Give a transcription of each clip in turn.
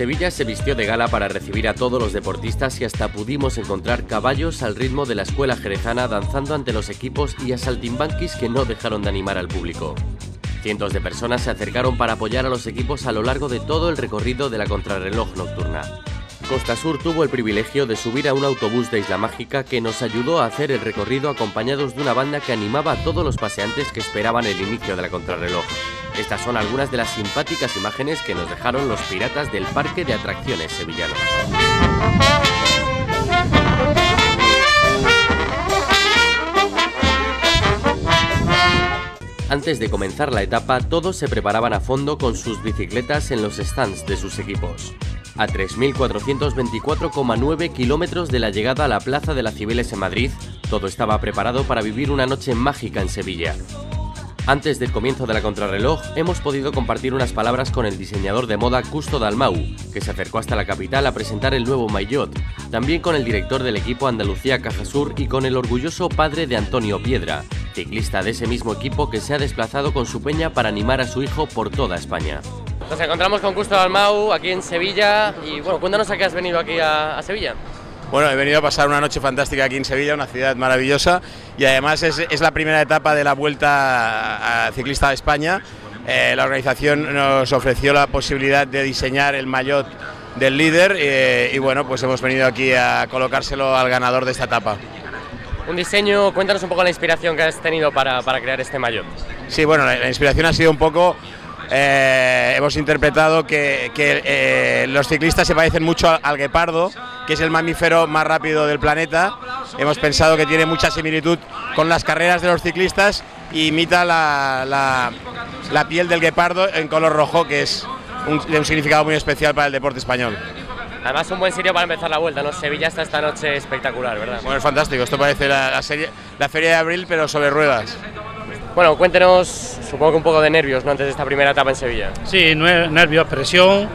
Sevilla se vistió de gala para recibir a todos los deportistas y hasta pudimos encontrar caballos al ritmo de la escuela jerezana danzando ante los equipos y a saltimbanquis que no dejaron de animar al público. Cientos de personas se acercaron para apoyar a los equipos a lo largo de todo el recorrido de la contrarreloj nocturna. Costa Sur tuvo el privilegio de subir a un autobús de Isla Mágica que nos ayudó a hacer el recorrido acompañados de una banda que animaba a todos los paseantes que esperaban el inicio de la contrarreloj. Estas son algunas de las simpáticas imágenes que nos dejaron los piratas del Parque de Atracciones Sevillano. Antes de comenzar la etapa, todos se preparaban a fondo con sus bicicletas en los stands de sus equipos. A 3.424,9 kilómetros de la llegada a la Plaza de la Cibeles en Madrid, todo estaba preparado para vivir una noche mágica en Sevilla. Antes del comienzo de la contrarreloj, hemos podido compartir unas palabras con el diseñador de moda Custo Dalmau, que se acercó hasta la capital a presentar el nuevo Maillot, también con el director del equipo Andalucía Cajasur y con el orgulloso padre de Antonio Piedra, ciclista de ese mismo equipo que se ha desplazado con su peña para animar a su hijo por toda España. Nos encontramos con Custo Dalmau aquí en Sevilla y bueno, cuéntanos a qué has venido aquí a, a Sevilla. Bueno, he venido a pasar una noche fantástica aquí en Sevilla, una ciudad maravillosa y además es, la primera etapa de la Vuelta a Ciclista de España. Eh, la organización nos ofreció la posibilidad de diseñar el maillot del líder eh, y bueno, pues hemos venido aquí a colocárselo al ganador de esta etapa. Un diseño, cuéntanos un poco la inspiración que has tenido para, crear este maillot. Sí, bueno, la inspiración ha sido un poco eh, hemos interpretado que, eh, los ciclistas se parecen mucho al, guepardo, que es el mamífero más rápido del planeta. Hemos pensado que tiene mucha similitud con las carreras de los ciclistas y imita la, piel del guepardo en color rojo, que es de un significado muy especial para el deporte español. Además un buen sitio para empezar la vuelta, ¿no? Sevilla está esta noche espectacular, ¿verdad? Bueno, es fantástico, esto parece la, serie, la feria de abril pero sobre ruedas. Bueno, cuéntenos, supongo que un poco de nervios ¿no? antes de esta primera etapa en Sevilla. Sí, nervios, presión,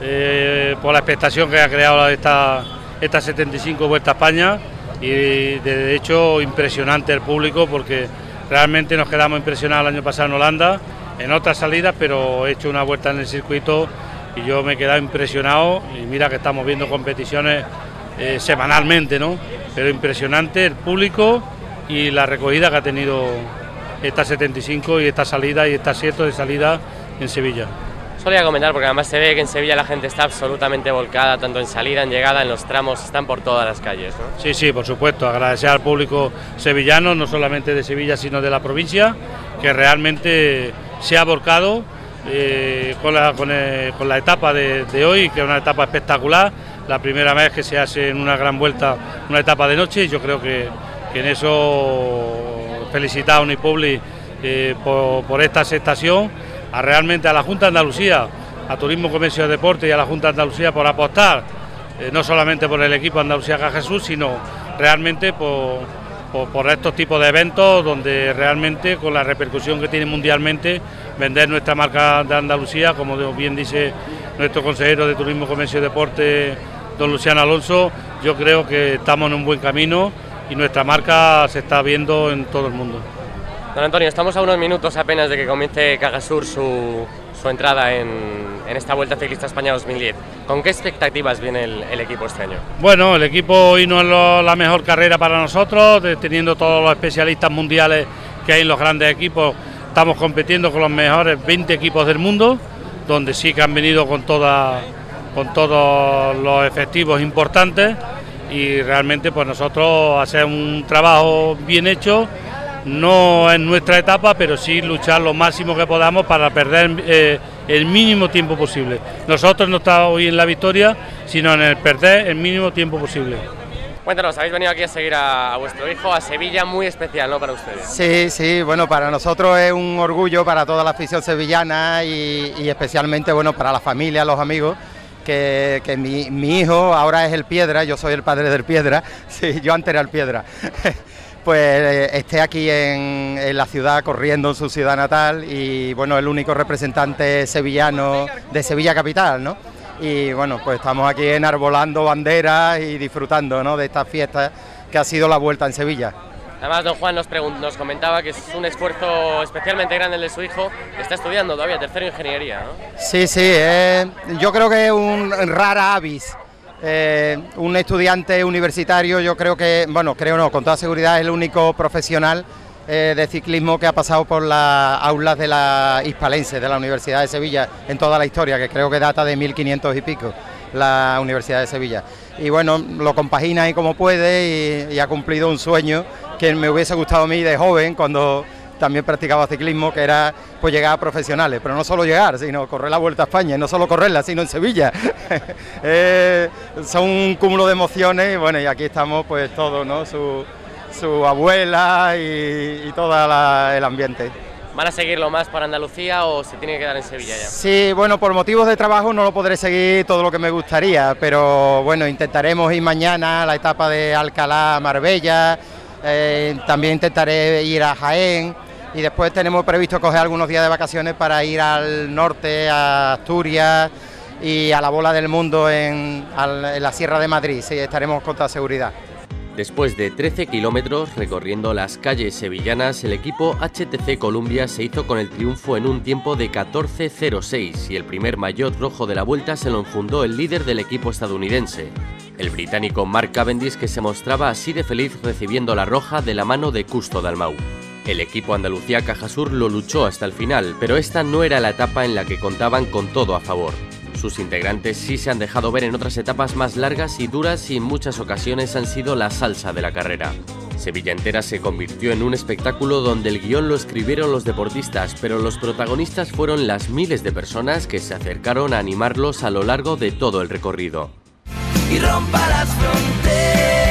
eh, por la expectación que ha creado esta, esta 75 Vuelta a España y de hecho impresionante el público porque realmente nos quedamos impresionados el año pasado en Holanda, en otras salidas, pero he hecho una vuelta en el circuito y yo me he quedado impresionado y mira que estamos viendo competiciones eh, semanalmente, ¿no? Pero impresionante el público y la recogida que ha tenido esta 75 y esta salida y esta 7 de salida en Sevilla. Solía comentar porque además se ve que en Sevilla la gente está absolutamente volcada, tanto en salida, en llegada, en los tramos, están por todas las calles. Sí, sí, por supuesto. Agradecer al público sevillano, no solamente de Sevilla, sino de la provincia, que realmente se ha volcado eh, con, la, eh, con, la, etapa de, hoy, que es una etapa espectacular. La primera vez que se hace en una gran vuelta una etapa de noche, y yo creo que, que en eso felicitar a Unipubli eh, por, esta aceptación, a realmente a la Junta de Andalucía, a Turismo, Comercio y Deporte y a la Junta de Andalucía por apostar, eh, no solamente por el equipo Andalucía Jesús, sino realmente por, estos tipos de eventos donde realmente con la repercusión que tiene mundialmente vender nuestra marca de Andalucía, como bien dice nuestro consejero de Turismo, Comercio y Deporte, don Luciano Alonso, yo creo que estamos en un buen camino y nuestra marca se está viendo en todo el mundo. Don Antonio, estamos a unos minutos apenas de que comience Cagasur su, su entrada en, en, esta Vuelta Ciclista España 2010. ¿Con qué expectativas viene el, equipo este año? Bueno, el equipo hoy no es la mejor carrera para nosotros, teniendo todos los especialistas mundiales que hay en los grandes equipos. Estamos compitiendo con los mejores 20 equipos del mundo, donde sí que han venido con, toda, con todos los efectivos importantes y realmente pues nosotros hacer un trabajo bien hecho, no en nuestra etapa, pero sí luchar lo máximo que podamos para perder eh, el mínimo tiempo posible. Nosotros no estamos hoy en la victoria, sino en el perder el mínimo tiempo posible. Cuéntanos, habéis venido aquí a seguir a, vuestro hijo, a Sevilla, muy especial, ¿no? Para ustedes. Sí, sí, bueno, para nosotros es un orgullo, para toda la afición sevillana y, y especialmente, bueno, para la familia, los amigos, que, mi, hijo ahora es el Piedra, yo soy el padre del Piedra, sí, yo antes era el Piedra, pues eh, esté aquí en, la ciudad, corriendo en su ciudad natal y bueno, el único representante sevillano de Sevilla Capital, ¿no? Y bueno, pues estamos aquí enarbolando banderas y disfrutando ¿no? de esta fiesta que ha sido la vuelta en Sevilla. Además, don Juan nos, comentaba que es un esfuerzo especialmente grande el de su hijo, está estudiando todavía tercero ingeniería, ¿no? Sí, sí, eh, yo creo que es un rara avis. Eh, un estudiante universitario, yo creo que, bueno, creo no, con toda seguridad es el único profesional eh, de ciclismo que ha pasado por las aulas de la Hispalense, de la Universidad de Sevilla, en toda la historia, que creo que data de 1500 y pico, la Universidad de Sevilla. Y bueno, lo compagina ahí como puede y ha cumplido un sueño que me hubiese gustado a mí de joven, cuando también practicaba ciclismo, que era pues llegar a profesionales, pero no solo llegar, sino correr la Vuelta a España, y no solo correrla, sino en Sevilla. eh, son un cúmulo de emociones y bueno, y aquí estamos pues todos, ¿no? Su, su abuela y, y todo el ambiente. ¿Van a seguirlo más para Andalucía o se tiene que quedar en Sevilla ya? Sí, bueno, por motivos de trabajo no lo podré seguir todo lo que me gustaría, pero bueno, intentaremos ir mañana a la etapa de Alcalá Marbella, eh, también intentaré ir a Jaén y después tenemos previsto coger algunos días de vacaciones para ir al norte, a Asturias y a la bola del mundo en, la Sierra de Madrid, sí, estaremos con toda seguridad. Después de 13 kilómetros recorriendo las calles sevillanas, el equipo HTC Columbia se hizo con el triunfo en un tiempo de 14.06 y el primer maillot rojo de la vuelta se lo enfundó el líder del equipo estadounidense, el británico Mark Cavendish que se mostraba así de feliz recibiendo la roja de la mano de Custo Dalmau. El equipo Andalucía Cajasur lo luchó hasta el final, pero esta no era la etapa en la que contaban con todo a favor. Sus integrantes sí se han dejado ver en otras etapas más largas y duras y en muchas ocasiones han sido la salsa de la carrera. Sevilla entera se convirtió en un espectáculo donde el guion lo escribieron los deportistas, pero los protagonistas fueron las miles de personas que se acercaron a animarlos a lo largo de todo el recorrido. Y rompa las fronteras.